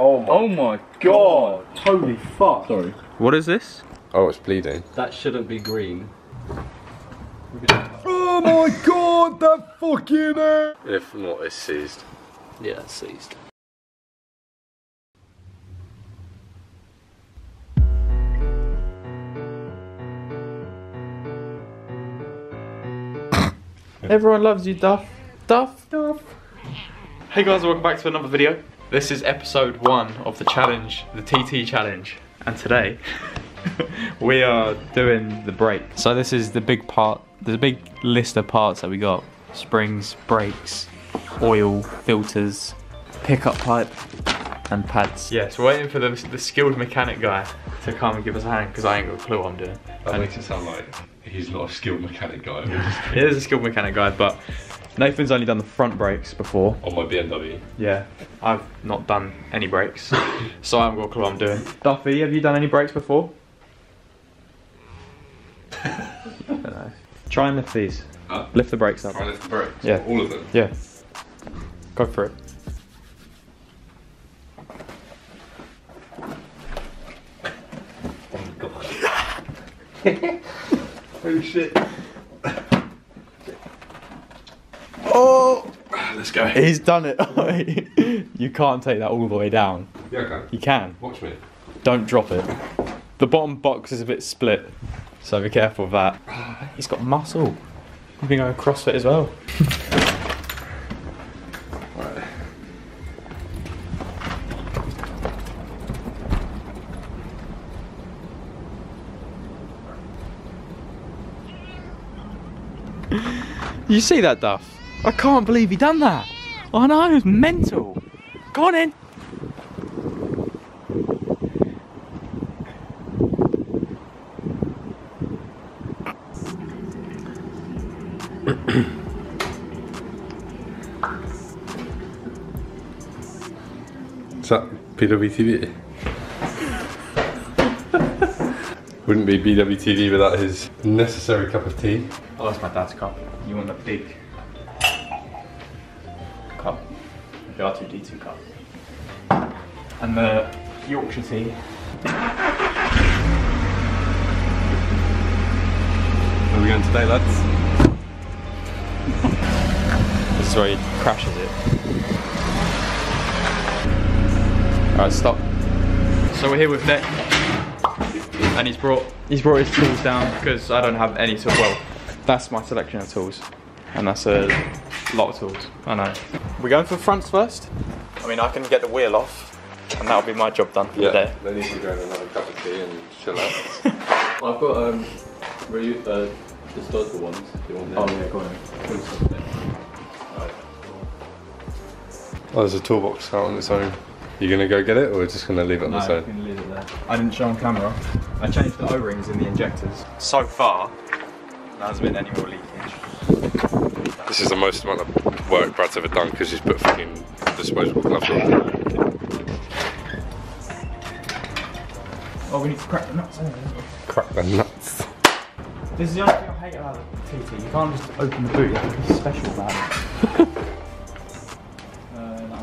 Oh my Oh my god! Holy fuck! Sorry. What is this? Oh, it's bleeding. That shouldn't be green. Oh my god! That fucking hell! If not, it's seized. Yeah, it's seized. Everyone loves you, Duff. Duff. Duff. Hey guys, welcome back to another video. This is episode one of the challenge, the TT challenge. And today, we are doing the brake. So this is the big part, there's a big list of parts that we got. Springs, brakes, oil, filters, pickup pipe, and pads. Yeah, so we're waiting for the, the skilled mechanic guy to come and give us a hand because I ain't got a clue what I'm doing. That And- makes it sound like he's not a skilled mechanic guy. He is a skilled mechanic guy, but Nathan's only done the front brakes before. on my BMW. Yeah, I've not done any brakes, so I haven't got a clue what I'm doing. Duffy, have you done any brakes before? I don't know. Try and lift these. Huh? Lift the brakes up. Try and lift the brakes. Yeah. All of them. Yeah. Go for it. Oh, oh shit. oh! Let's go. He's done it. you can't take that all the way down. Yeah, okay. You can. Watch me. Don't drop it. The bottom box is a bit split, so be careful of that. He's got muscle. You've been going CrossFit as well. Right. You see that, Duff? I can't believe he done that. I know, it's mental. Go on in. Is that BWTV? Wouldn't be BWTV without his necessary cup of tea. Oh, that's my dad's cup. You want the big The R2D2 cup. And the Yorkshire tea. Where are we going today, lads? This is where he crashes it. Alright, stop. So we're here with Nick. And he's brought he's brought his tools down because I don't have any tools. Well, that's my selection of tools. And that's a lot of tools. I know. We're going for fronts first. I mean I can get the wheel off and that'll be my job done for the day. Then you can go and have a cup of tea and chill out. I've got um, re- uh, disposable ones. If you want them. Oh yeah, go on. oh, there's a toolbox out on its own. You gonna go get it, or we're just gonna leave it on No, the side? gonna leave it there. I didn't show on camera. I changed the O-rings in the injectors. So far, there hasn't been any more leakage. This is the most amount of work Brad's ever done because he's put fucking disposable gloves on. Oh, we need to crack the nuts. Crack the nuts. This is the only thing I hate about the TT. You can't just open the boot. You have to be special about it. uh, no.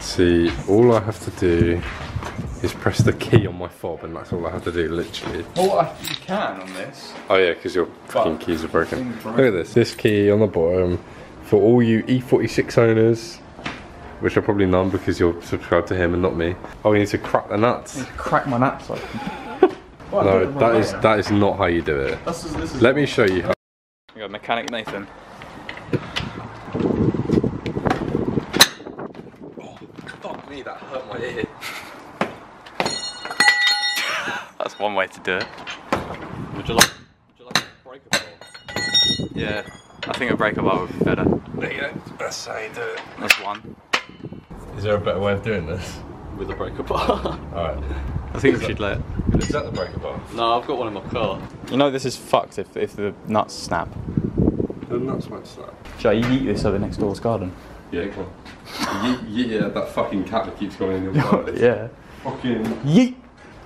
See, all I have to do is press the key on my fob, and that's all I have to do, literally. Well, I, you can on this. Oh yeah, because your fucking But- keys are broken. Things Look at this. This key on the bottom for all you E46 owners, which are probably none because you're subscribed to him and not me. Oh, you need to crack the nuts. Crack my nuts open. Well, I No, did it the that wrong is way. that is not how you do it. This is, this is Let me show you how. We got mechanic Nathan. Oh, fuck me, that hurt my ear. That's one way to do it. Would you like? Would you like a breaker bar? Yeah. I think a breaker bar would be better. There you go. That's how you do it. That's one. Is there a better way of doing this? With a breaker bar. Alright. I think we should let. Is that the breaker bar? no, I've got one in my car. You know this is fucked if, if the nuts snap. The nuts might slap. Shall I eat this over next door's garden? Yeah, come on. yeah, yeah, that fucking cat that keeps going in your car. yeah. Fucking Yeet!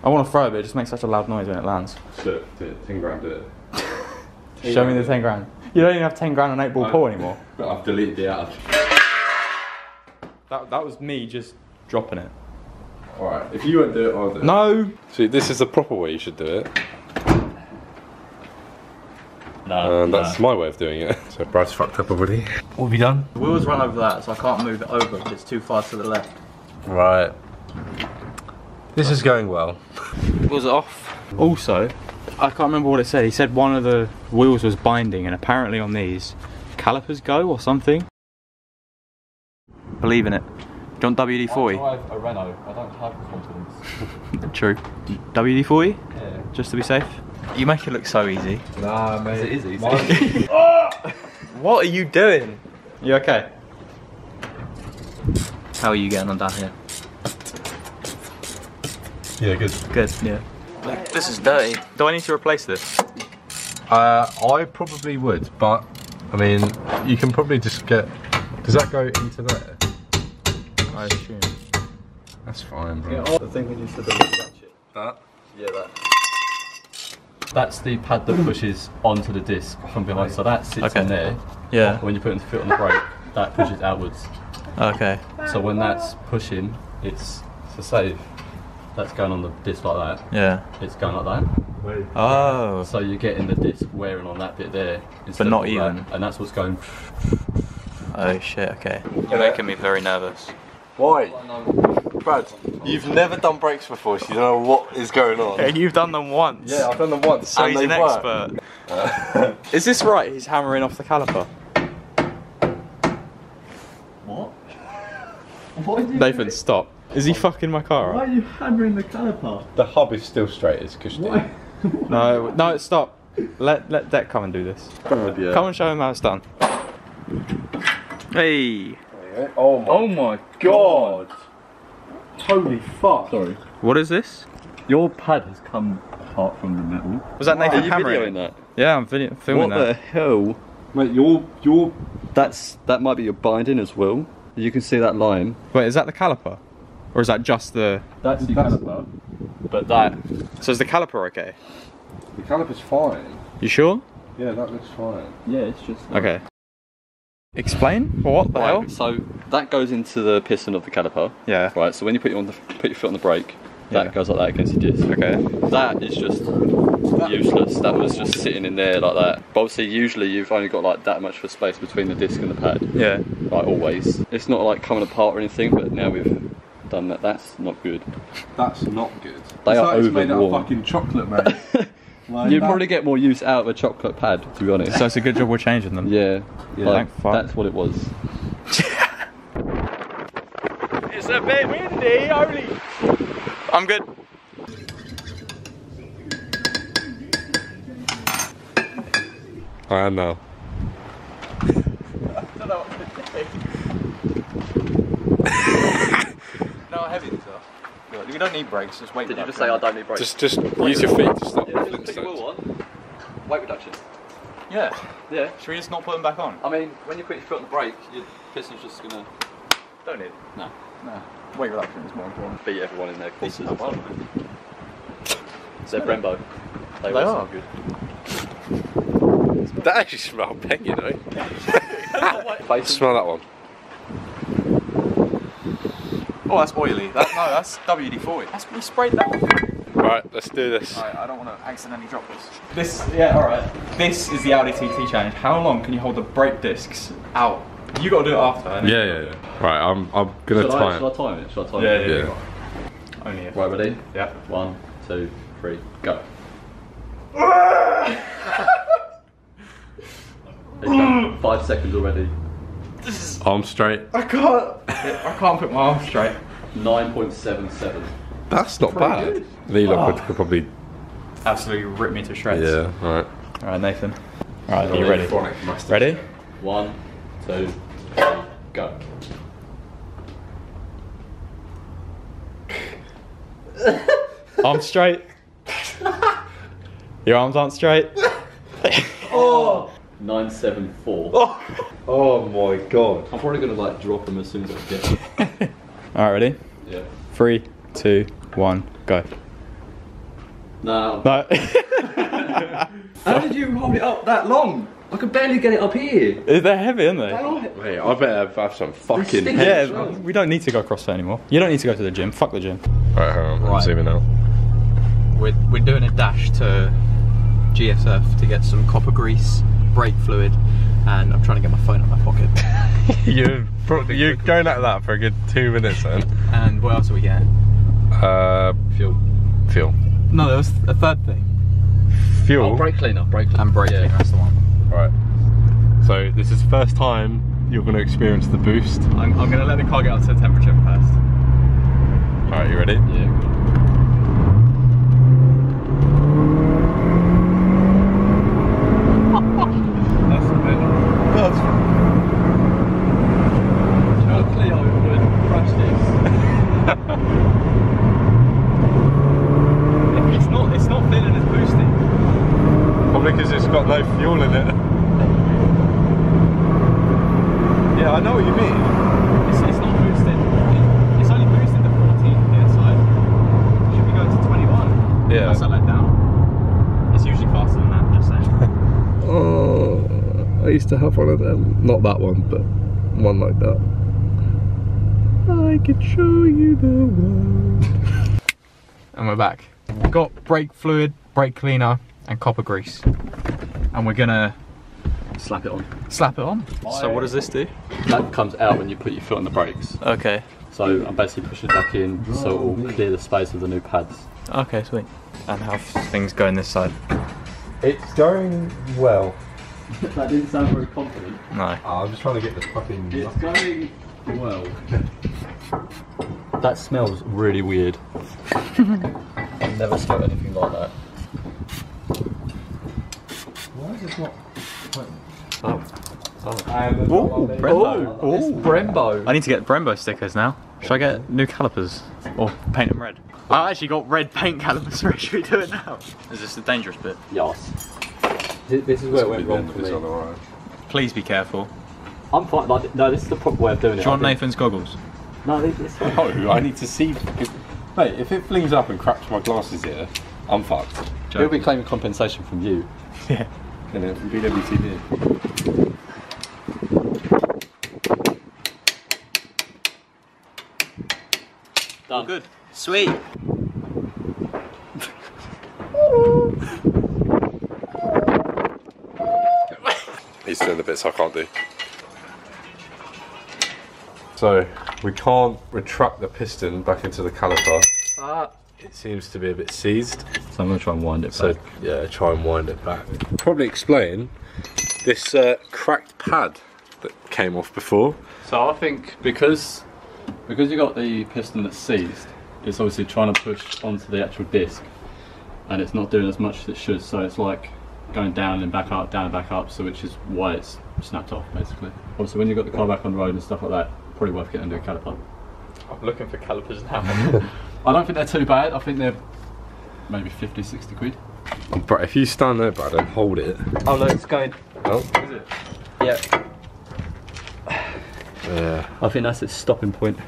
I want to throw it, but it just makes such a loud noise when it lands. shit. Do it. 10 grand, do it. Show me the 10 grand. You don't even have 10 grand on 8 ball I- pool anymore. But I've deleted the app. That, that was me just dropping it. Alright, if you won't do it, I'll do it. No. See, this is the proper way you should do it. No. And that's my way of doing it. So Brad's fucked up already. What have you done? The wheels run over that, so I can't move it over if it's too far to the left. Right. This is going well. Wheels off. Also, I can't remember what it said. He said one of the wheels was binding, and apparently on these, calipers go or something. Believe in it. Do you want WD-40? drive a Renault. I don't have confidence. True. WD-40? Yeah. Just to be safe? You make it look so easy. Nah, mate. It is easy. What are you doing? You okay? How are you getting on down here? Yeah, good. Good, yeah. This is dirty. Do I need to replace this? Uh, I probably would, but I mean, you can probably just get. Does that go into there? I assume. That's fine, bro. Yeah, the thing we used to do is with ratchet. That. Yeah, that. That's the pad that pushes onto the disc from behind. So that sits Okay. in there. Yeah. When you put your foot on the brake, that pushes outwards. Okay. So when that's pushing, it's to save. That's going on the disc like that. Yeah. It's going like that. Oh. So you're getting the disc wearing on that bit there. instead not of all that, even. And that's what's going. Oh shit, okay. You're making me very nervous. Why? Brad, you've never done brakes before, so you don't know what is going on. And you've done them once. Yeah, I've done them once. So and he's they an work. expert. Is this right? He's hammering off the caliper. What? Why Nathan, stop. Is he fucking my car why are you hammering the caliper? The hub is still straight, it's cushy. No, no, stop. Let let Dec come and do this. God, yeah. Come and show him how it's done. Hey. Oh my Oh my god! Holy fuck. Sorry. What is this? Your pad has come apart from the metal. Was that Nathan hammering? that? Yeah, I'm video- filming What the that. hell? Mate, you're you're That's that might be your binding as well. You can see that line. Wait, is that the caliper? Or is that just the... That's the caliper. But that. So is the caliper okay? the caliper's fine. You sure? Yeah, that looks fine. Yeah, it's just. Okay. Explain? What the hell? So that goes into the piston of the caliper. Yeah. Right. So when you put your on the put your foot on the brake, that Yeah. goes like that against the disc. Okay. That is just useless. That was just sitting in there like that. But obviously, usually you've only got like that much of a space between the disc and the pad. Yeah. Like always. It's not like coming apart or anything. But now we've done that. That's not good. That's not good. They it's are like it's made out of overworn. fucking chocolate, mate. Like You'd that- probably get more use out of a chocolate pad, to be honest. So it's a good job we're changing them. yeah. Yeah. Like, Thank fuck. that's what it was. It's a bit windy, holy. I'm good. I am now. No, heavy these are. You don't need brakes, just wait. Did you just say I don't need brakes? Just just use your feet to stop the put your wheel on. Weight reduction. Yeah. Yeah. Should we just not put them back on? I mean, when you put your foot on the brake, your piston's just gonna Don't need. it. no No. Weight reduction is more important. beat everyone in their courses. These are They're Brembo. They, They are. good. That actually smelled peng, you know. Face Smell that one. Oh, that's oily. That, no, that's WD-40. That's, we sprayed that one. Right, let's do this. Alright, I don't want to accidentally drop this. This, yeah, alright. This is the Audi TT challenge. How long can you hold the brake discs out? You got to do it after. innit? Yeah, yeah, yeah. Right, I'm I'm gonna Should I, time. should I time it? Should I time Yeah, it? yeah. Yeah. Only if. Right, ready? Yeah. One, two, three, go. There you go. Five seconds already. Arm straight. I can't. I can't put my arm straight. 9.77. That's not bad. Leela could, ah. could probably. Absolutely rip me to shreds. Yeah. Right. Alright, Nathan. Alright, are you ready? Ready? Ready? One, two, three, go. Arms straight. Your arms aren't straight. Oh! 974. Oh my god. I'm probably gonna like drop them as soon as I get. Alright, ready? Yeah. Three, two, one, go. No. No. How did you hold it up that long? I could barely get it up here. They're heavy, aren't they? Mate, I better have some fucking sticky. head. Yeah, we don't need to go CrossFit anymore. You don't need to go to the gym. Fuck the gym. Alright, hang on, I'm Right. zooming out. We're, we're doing a dash to GSF to get some copper grease, brake fluid, and I'm trying to get my phone out of my pocket. you're, pro- you're going at that for a good two minutes then. and what else are we getting? Uh, Fuel. fuel. No, there was a third thing. Fuel? Oh, brake cleaner. Brake cleaner. And brake Yeah. cleaner, that's the one. Right. So this is the first time you're going to experience the boost. I'm, I'm gonna let the car get up to temperature first. Alright, you ready? Yeah. That's a bit. How Clio would crush this. It's not. It's not feeling as boosty. Probably because it's got no fuel in it. yeah, I know what you mean. It's, it's not boosted. It's only boosted to 14 psi. Should be going to 21. Yeah. That's a letdown. It's usually faster than that. Just saying. Oh, I used to have one of them. Not that one, but one like that. I could show you the world. and we're back. Got brake fluid, brake cleaner, and copper grease. And we're gonna Slap it on. slap it on. So what does this do? That comes out when you put your foot on the brakes. Okay. So I'm basically pushing it back in so it will clear the space of the new pads. Okay, sweet. And how things going this side? It's going well. that didn't sound very confident. No. Ah, I'm just trying to get the fucking. It's going well. that smells really weird. I've never smelled anything like that. Why is this not? Oh. Ooh, Brembo. Oh, it's Brembo. I need to get Brembo stickers now. Should I get new calipers or paint them red? I actually got red paint calipers. Should we do it now? Is this the dangerous bit? Yes. This this is where it went wrong for me. Please be careful. I'm fine. Like, no, this is the proper way of doing it. Do you want Nathan's goggles? No, this, this one. No, I need to see. If, mate, if it flings up and cracks my glasses here, I'm fucked. He'll be claiming compensation from you. Yeah. And then from BWTV. Done. Good. Sweet. He's doing the bits I can't do. So we can't retract the piston back into the caliper. Ah. It seems to be a bit seized. So I'm going to try and wind it So back. yeah, try and wind it back. Probably explain this uh, cracked pad that came off before. So I think because because you've got the piston that's seized, it's obviously trying to push onto the actual disc, and it's not doing as much as it should. So it's like going down and back up, down and back up. So which is why it's snapped off basically. Obviously, when you've got the car back on the road and stuff like that, probably worth getting a new caliper. I'm looking for calipers now. I don't think they're too bad. I think they're maybe 50, 60 quid. But if you stand there, Brad, and hold it. oh no, it's going. Oh, Is it? Yeah. Yeah, I think that's its stopping point.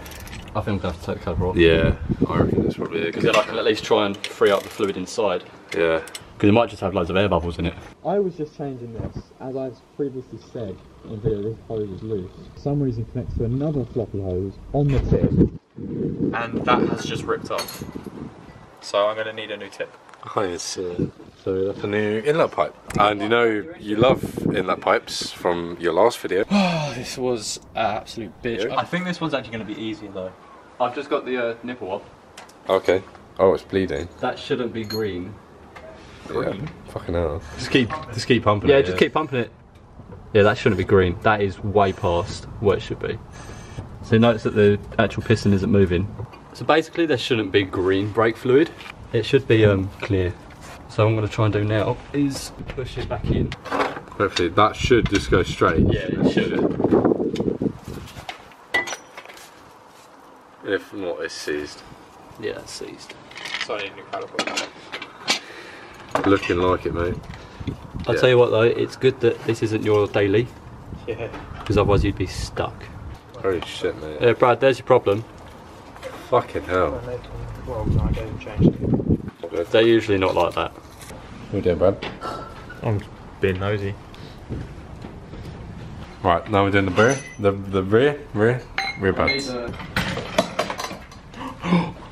I think I'm gonna have to take the caliper off. yeah. I reckon that's probably it. Because then I can at least try and free up the fluid inside. Yeah. Because it might just have loads of air bubbles in it. I was just changing this. As I've previously said in video, this hose is loose. For some reason connects to another floppy hose on the tip. And that has just ripped off. So I'm gonna need a new tip. I can't even see it. So that's a new inlet pipe. And you know you love inlet pipes from your last video. This was an absolute bitch. I think this one's actually gonna be easier though. I've just got the uh, nipple off. Okay. Oh, it's bleeding. That shouldn't be green. Yeah. Fucking hell. Just keep, just keep pumping Yeah, it. just keep pumping it. Yeah, that shouldn't be green. That is way past where it should be. So notice that the actual piston isn't moving. So basically there shouldn't be green brake fluid. It should be um, clear. So what I'm going to try and do now is push it back in. Hopefully that should just go straight. Yeah, it should. If not, it's seized. Yeah, it's seized. So I need a new caliper. Looking like it, mate. I'll Yeah. tell you what though, it's good that this isn't your daily, Yeah. because otherwise you'd be stuck. Holy shit, mate. Uh, Brad, there's your problem. Fucking hell. Well, I gave him changed. They're usually not like that. What are you doing, Brad? I'm being nosy. Right, now we're doing the rear, the the rear, rear, rear pads.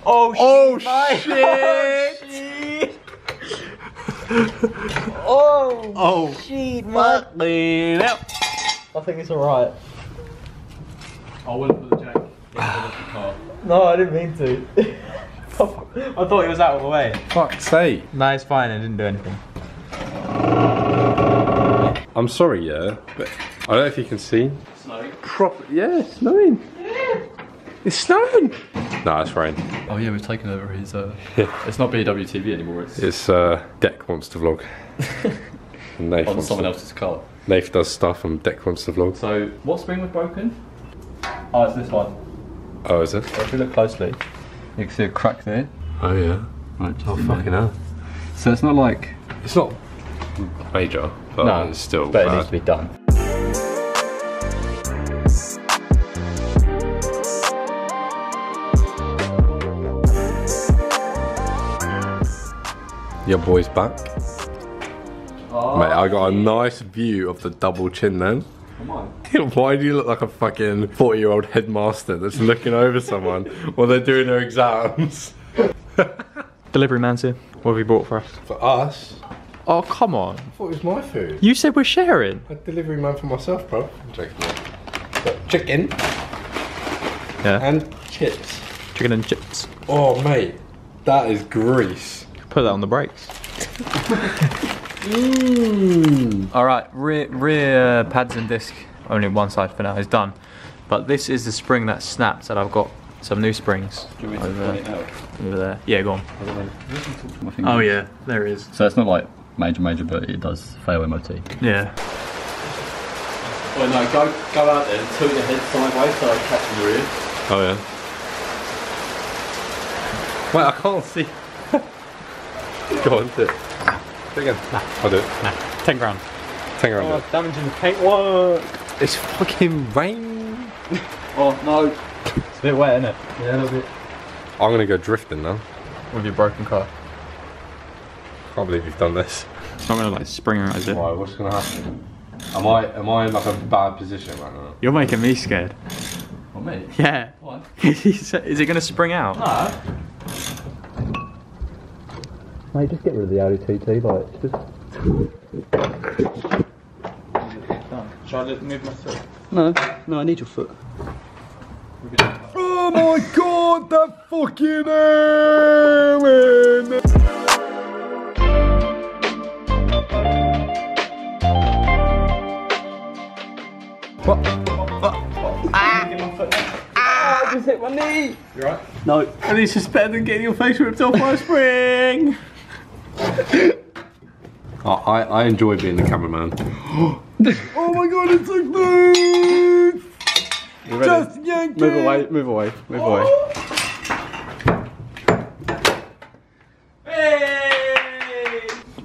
Oh, oh, oh shit! Oh, Oh, shit, man. I think it's alright. I wouldn't put the jack in the car. No, I didn't mean to. I thought it was out of the way. fuck's sake! No, it's fine. I didn't do anything. I'm sorry, yeah, but I don't know if you can see. Snowing. Proper, yeah, it's snowing. It's snowing. No, it's rain. Oh yeah, we've taken over his. Uh, Yeah. It's not BWTV anymore. It's, It's uh, Dec wants to vlog. Nath, on someone to, else's car. Nath does stuff and Dec wants to vlog. So what spring was broken? Oh, it's this one. Oh, is it? So if you look closely, you can see a crack there. Oh yeah. Right. Oh fucking hell. So it's not like. It's not major, but No, it's still But it needs to be done. Your boy's back. Oh, Mate, I got a nice view of the double chin then. Why do you look like a fucking 40 year old headmaster that's looking over someone while they're doing their exams? Delivery man's here. What have you bought for us? For us? Oh, come on. I thought it was my food. You said we're sharing. A delivery man for myself, bro. I'm joking. Got chicken Yeah. and chips. Chicken and chips. Oh, mate, that is grease. Put that on the brakes. Mmm. All right, rear rear pads and disc. Only one side for now is done. But this is the spring that snapped. That I've got some new springs Do you want me to over, out? over there. Yeah, go on. Oh yeah, there is. So it's not like major, major, but it does fail MOT. Yeah. Well, no, go go out there and tilt your head sideways so I catch your ear. Oh, yeah. Wait, I can't see. Go on, do it. Do it again. Nah, I'll do it. Nah. Ten grand. Ten grand. Oh, damaging the paintwork. It's fucking rain. Oh no. It's a bit wet, isn't it? Yeah, a little bit. I'm gonna go drifting now. With your broken car. Can't believe you've done this. It's not gonna like springerize it. Why? What's gonna happen? Am I am I in like a bad position right now? You're making me scared. Oh me. Yeah. Why? is it gonna spring out? No. Mate, just get rid of the Audi TT, like, just... Shall I move my foot? No, no, I need your foot. Oh my god, that fucking oh, just hit my Aaron! No. At least it's better than getting your face ripped off by a spring. I, I, I enjoy being the cameraman. oh my god, it's like this! Just yank Move away, move away, move away.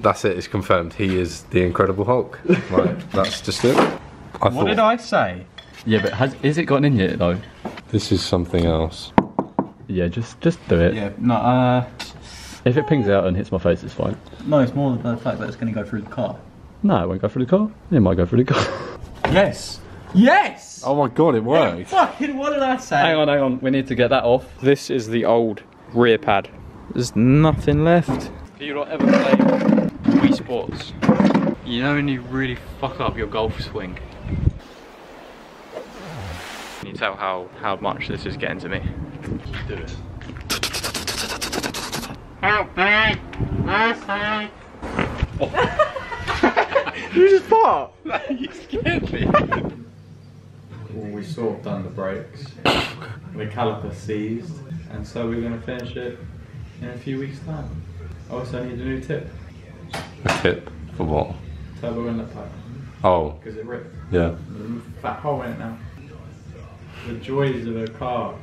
That's it, it's confirmed. He is the Incredible Hulk. Right, that's just it. I What thought did I say? Yeah, but has is it gotten in yet though? this is something else. Yeah, just just do it. Yeah, no, uh, If it pings out and hits my face, it's fine. no, it's more the fact that it's going to go through the car. No, it won't go through the car. It might go through the car. Yes! Yes! Oh my god, it worked. Fucking, what did I say? hang on, hang on. We need to get that off. This is the old rear pad. There's nothing left. Do you not ever play Wii Sports? You know when you really fuck up your golf swing? Can you tell how, how much this is getting to me? Do it. You just fart! you scared me. Well, we sort of done the brakes. the caliper seized, and so we're going to finish it in a few weeks' time. Oh, I also need a new tip. A tip for what? Turbo inlet pipe, Oh, because it ripped. yeah. There's a fat hole in it now. The joys of a car